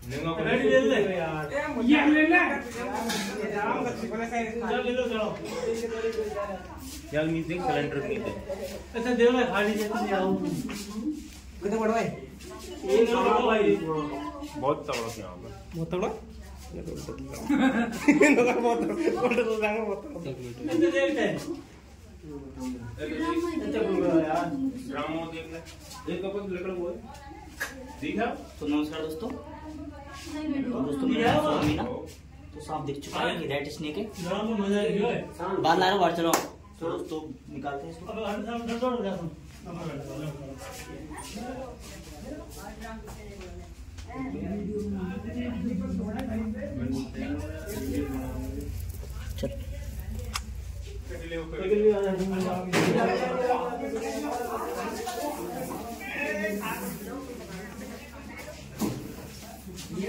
Ready ले ले यार ये ले ले चल ले लो चलो यार मी देख कैलेंडर में देख अच्छा देव ना खाली जैसे नहीं आऊँ कितना बड़ा है ये लो लो भाई बहुत तगड़ा से यहाँ पर बहुत तगड़ा बहुत बहुत बहुत कितने देर है अच्छा बोल रहा यार ड्रामा देख ले एक कपल लकड़ वो है देखा तो नमस्कार दोस्तों तो दोस्तों मेरा तो सांप दिख चुका है रेड स्नेक है। बाहर ला रहा बाहर चलो। तो दोस्तों निकालते हैं इसको। अब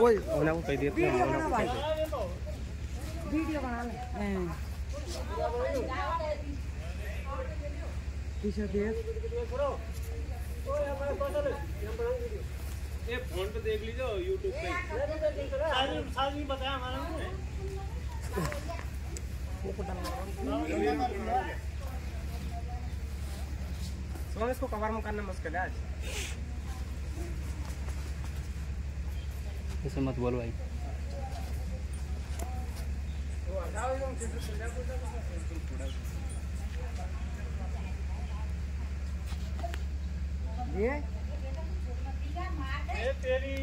ओए होना को कह दिया होना को कह दिया। वीडियो बना ले। पीछे देख ये फ़ोन पे देख लीजिए यूट्यूब पे। सारी सारी बताया हमारा सुनो इसको कवर में करना मुश्किल है आज। ऐसे मत बोलो भाई। ये? ये तेरी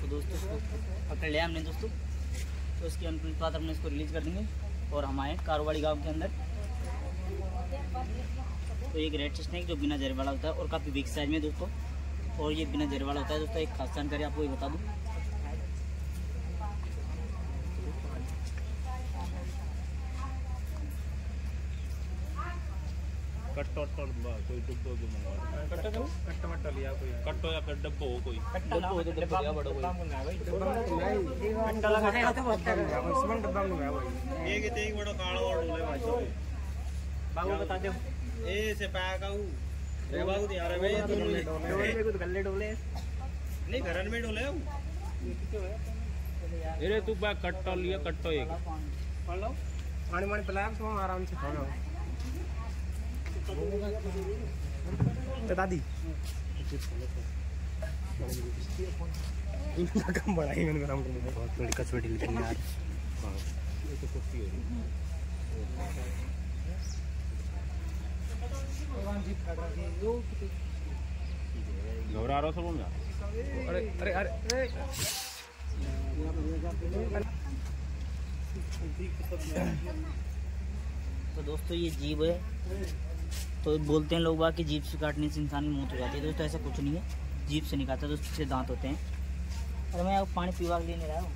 तो दोस्तों इसको पकड़ लिया हमने दोस्तों। तो इसके बाद हमने इसको रिलीज़ कर देंगे और हम आए कारोबाड़ी गाँव के अंदर। तो एक रेड स्नैक जो बिना जहर वाला होता है और काफ़ी बिग साइज़ में दोस्तों। और ये बिना जहर वाला होता है दोस्तों, एक खास जानकारी आपको ये बता दूँ। कट्टो कट्टो कोई डब्बो भी मंगवा कट्टा करो कट्टा मट्टा लिया कोई कट्टो या फिर डब्बो हो कोई डब्बा हो तो डब्बा लिया बड़ा कोई कट्टा लगा है तो बहुत कर उसमें डब्बा में भाई एक। एक बड़ा काला और डोले भाई बाबू बता दो ए से पैक आऊ रे बाबू यार भाई तो डोले डोले में कुछ गल्ले डोले नहीं घरन में डोले आऊ अरे तू बा कट्टो लिया कट्टो एक पढ़ लो पानी पानी पिलाया तो आराम से खा लो बता दी इनका काम बड़ा ही मैंने काम करना बहुत निकली यार घबरा रहा सब अरे अरे अरे। तो दोस्तों ये जीभ है। तो बोलते हैं लोग बात कि जीप से काटने से इंसान की मौत हो जाती है। दोस्तों ऐसा कुछ नहीं है। जीप से नहीं काटता दोस्तों उससे दांत होते हैं। अरे मैं आप पानी पीवा के लिए नहीं रहा हूँ।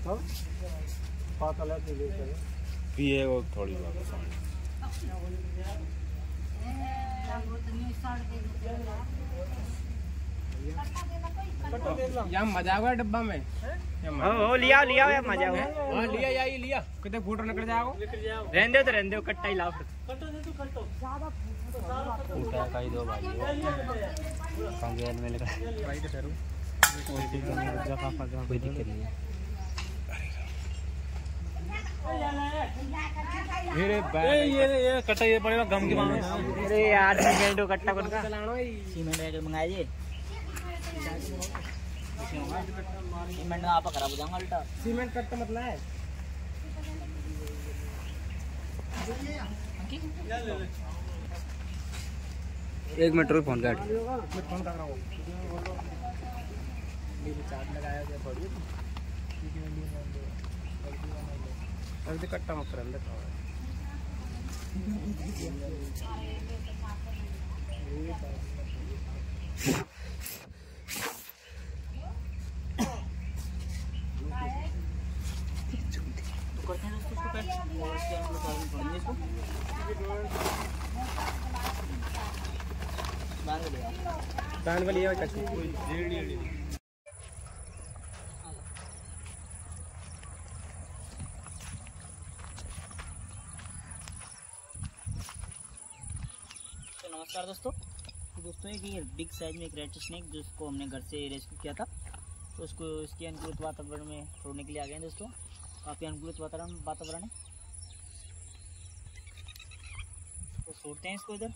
पिए वो थोड़ी बात यहाँ मज़ा आएगा डब्बा में? हो लिया लिया है मज़ा हुआ हाँ लिया या ये लिया। कितने फुट निकल जाओ? रहने दो तो रहने दो कट्टा ही लाओ उठा का ही। दो भाई कंगेल में लगा भाई के तेरू कोई दिक्कत नहीं है। मेरे ये ये कट्टा ये पड़ेगा गम की मांग अरे यार सीमेंट को कट्टा कौन का? चलाना ही। सीमेंट आप खराब हो जाऊँगा उल्टा सीमेंट कट का मतलब है एक मिनट रुक, फ़ोन काट। मैं फ़ोन कर रहा हूँ चार्ज लगाया गया थोड़ी अभी कट्टा मत अंदर तो करते हैं दोस्तों इसको पैक और इसके अंदर तो पड़ेंगे इसको बाहर ले आओ बैंड तो नमस्कार दोस्तों। दोस्तों एक ये बिग साइज़ में एक रेड स्नेक जिसको हमने घर से रेस्क्यू किया था। तो उसको, इसके अनुकूलित वातावरण में छोड़ने के लिए आ गए हैं दोस्तों। काफ़ी अनुकूलित वातावरण वातावरण है। तो छोड़ते हैं इसको इधर।